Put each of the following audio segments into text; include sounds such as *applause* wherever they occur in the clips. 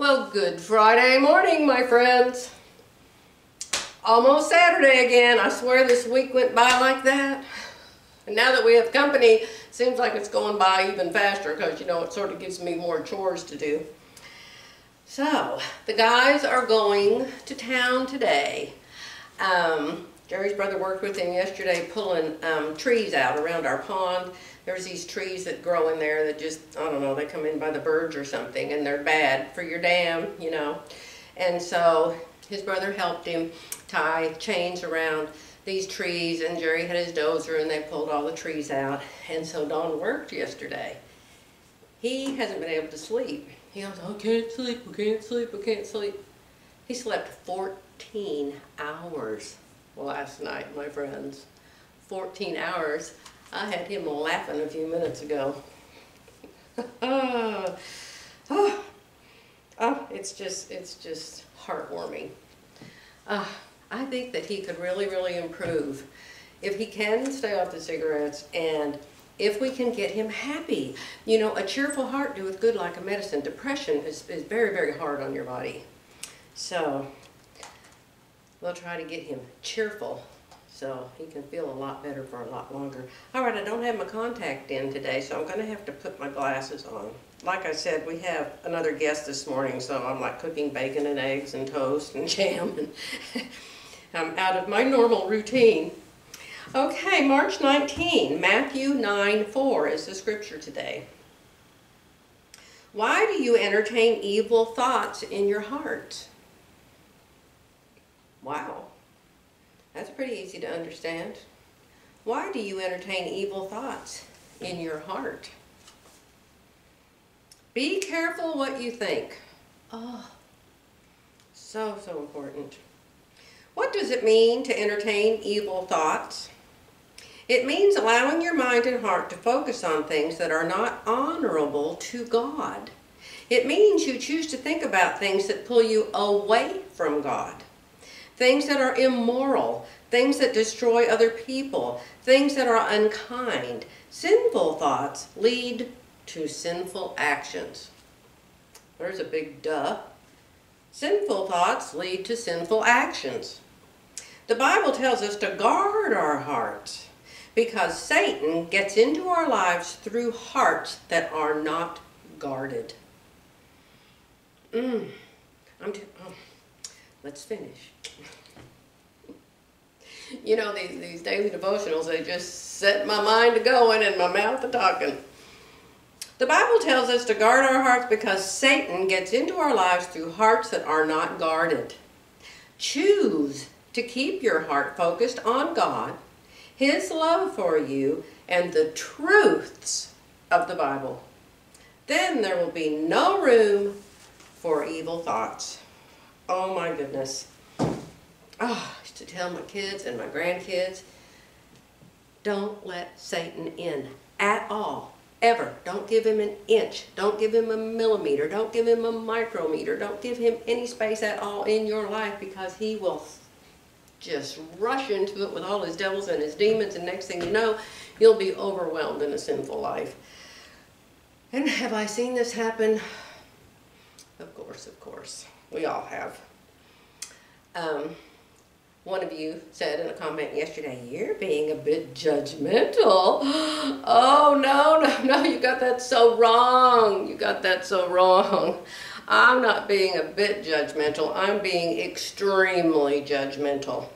Well, good Friday morning, my friends. Almost Saturday again. I swear this week went by like that. And now that we have company, seems like it's going by even faster because, you know, it sort of gives me more chores to do. So, the guys are going to town today. Um, Jerry's brother worked with him yesterday pulling um, trees out around our pond. There's these trees that grow in there that just, I don't know, they come in by the birds or something and they're bad for your dam, you know. And so his brother helped him tie chains around these trees and Jerry had his dozer and they pulled all the trees out. And so Don worked yesterday. He hasn't been able to sleep. He goes, I can't sleep, I can't sleep, I can't sleep. He slept 14 hours last night, my friends. 14 hours. I had him laughing a few minutes ago. oh, *laughs* oh, it's just, it's just heartwarming. Uh, I think that he could really, really improve if he can stay off the cigarettes and if we can get him happy. You know, a cheerful heart doeth good like a medicine. Depression is, is very, very hard on your body. So, we'll try to get him cheerful so he can feel a lot better for a lot longer. All right, I don't have my contact in today, so I'm going to have to put my glasses on. Like I said, we have another guest this morning, so I'm like cooking bacon and eggs and toast and *laughs* jam, and *laughs* I'm out of my normal routine. Okay, March 19, Matthew 9, 4 is the scripture today. Why do you entertain evil thoughts in your heart? Wow, that's pretty easy to understand. Why do you entertain evil thoughts in your heart? Be careful what you think. Oh, so, so important. What does it mean to entertain evil thoughts? It means allowing your mind and heart to focus on things that are not honorable to God. It means you choose to think about things that pull you away from God things that are immoral, things that destroy other people, things that are unkind. Sinful thoughts lead to sinful actions. There's a big duh. Sinful thoughts lead to sinful actions. The Bible tells us to guard our hearts because Satan gets into our lives through hearts that are not guarded. Mm. I'm oh. Let's finish. *laughs* you know, these, these daily devotionals, they just set my mind to going and my mouth to talking. The Bible tells us to guard our hearts because Satan gets into our lives through hearts that are not guarded. Choose to keep your heart focused on God, His love for you, and the truths of the Bible. Then there will be no room for evil thoughts. Oh my goodness. Oh, I used to tell my kids and my grandkids, don't let Satan in at all, ever. Don't give him an inch. Don't give him a millimeter. Don't give him a micrometer. Don't give him any space at all in your life because he will just rush into it with all his devils and his demons and next thing you know, you'll be overwhelmed in a sinful life. And have I seen this happen? Of course, of course. We all have. Um, one of you said in a comment yesterday, you're being a bit judgmental. *gasps* Oh, no, no, no, you got that so wrong. You got that so wrong. I'm not being a bit judgmental. I'm being extremely judgmental.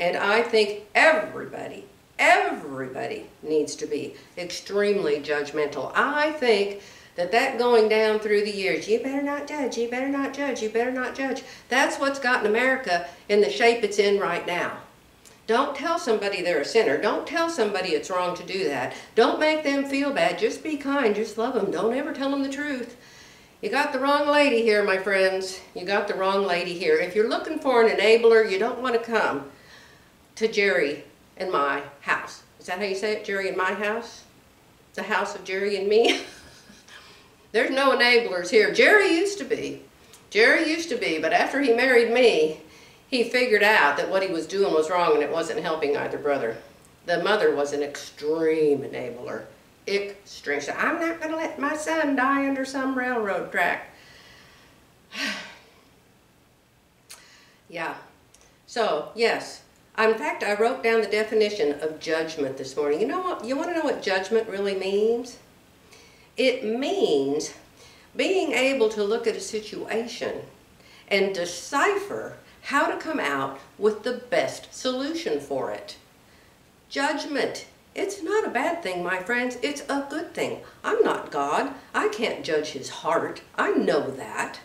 And I think everybody, everybody needs to be extremely judgmental. I think that that going down through the years, you better not judge, you better not judge, you better not judge. That's what's gotten America in the shape it's in right now. Don't tell somebody they're a sinner. Don't tell somebody it's wrong to do that. Don't make them feel bad. Just be kind. Just love them. Don't ever tell them the truth. You got the wrong lady here, my friends. You got the wrong lady here. If you're looking for an enabler, you don't want to come to Jerry and my house. Is that how you say it? Jerry and my house? The house of Jerry and me? *laughs* There's no enablers here. Jerry used to be. Jerry used to be, but after he married me, he figured out that what he was doing was wrong and it wasn't helping either brother. The mother was an extreme enabler. Extreme. I'm not going to let my son die under some railroad track. *sighs* Yeah. So, yes. In fact, I wrote down the definition of judgment this morning. You know what? You want to know what judgment really means? It means being able to look at a situation and decipher how to come out with the best solution for it. Judgment. It's not a bad thing, my friends. It's a good thing. I'm not God. I can't judge his heart. I know that.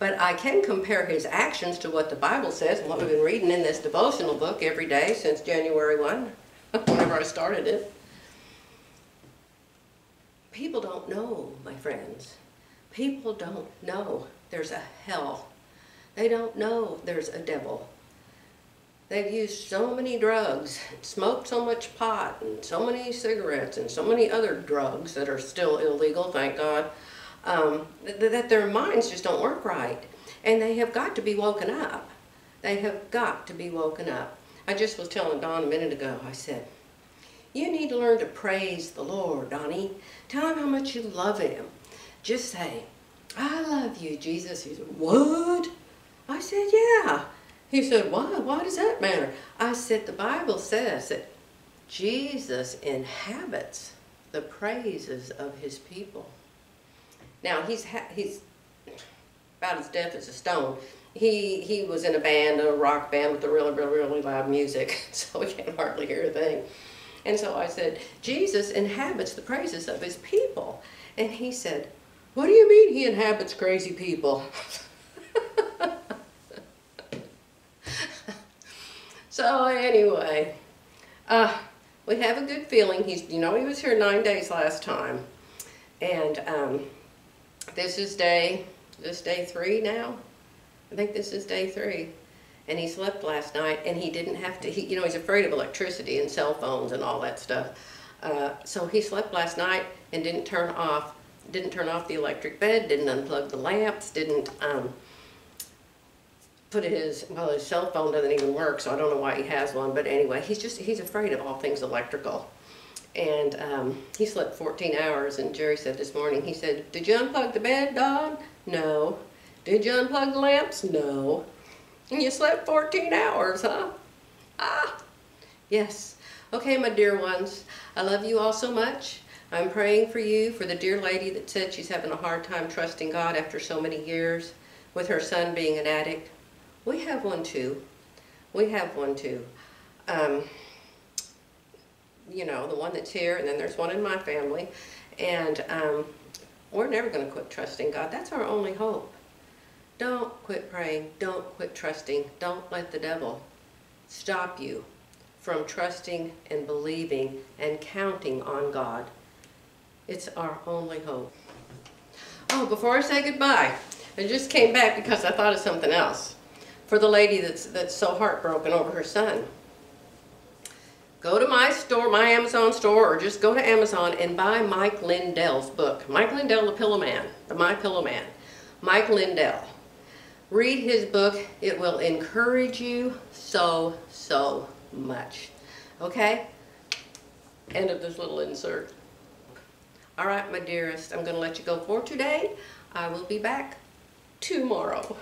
But I can compare his actions to what the Bible says and what we've been reading in this devotional book every day since January 1, *laughs* whenever I started it. People don't know, my friends. People don't know there's a hell. They don't know there's a devil. They've used so many drugs, smoked so much pot, and so many cigarettes, and so many other drugs that are still illegal, thank God, um, th that their minds just don't work right. And they have got to be woken up. They have got to be woken up. I just was telling Don a minute ago, I said, you need to learn to praise the Lord, Donnie. Tell him how much you love him. Just say, I love you, Jesus. He said, what? I said, yeah. He said, why? Why does that matter? I said, the Bible says that Jesus inhabits the praises of his people. Now, he's, he's about as deaf as a stone. He, he was in a band, a rock band with a really, really, really loud music, *laughs* so he can hardly hear a thing. And so I said, Jesus inhabits the praises of his people. And he said, what do you mean he inhabits crazy people? *laughs* so anyway, uh, we have a good feeling. He's, you know, he was here nine days last time. And um, this is day, this day three now? I think this is day three and he slept last night and he didn't have to, he, you know, he's afraid of electricity and cell phones and all that stuff. Uh, so he slept last night and didn't turn off, didn't turn off the electric bed, didn't unplug the lamps, didn't um, put his, well, his cell phone doesn't even work, so I don't know why he has one, but anyway, he's just, he's afraid of all things electrical. And um, he slept 14 hours, and Jerry said this morning, he said, did you unplug the bed, Don? No. Did you unplug the lamps? No. And you slept 14 hours, huh? Ah, yes. Okay, my dear ones, I love you all so much. I'm praying for you, for the dear lady that said she's having a hard time trusting God after so many years, with her son being an addict. We have one too. We have one too. Um, you know, the one that's here, and then there's one in my family. And um, we're never going to quit trusting God. That's our only hope. Don't quit praying. Don't quit trusting. Don't let the devil stop you from trusting and believing and counting on God. It's our only hope. Oh, before I say goodbye, I just came back because I thought of something else. For the lady that's, that's so heartbroken over her son. Go to my store, my Amazon store, or just go to Amazon and buy Mike Lindell's book. Mike Lindell, the Pillow Man, the My Pillow Man. Mike Lindell. Read his book. It will encourage you so, so much. Okay? End of this little insert. All right, my dearest, I'm going to let you go for today. I will be back tomorrow.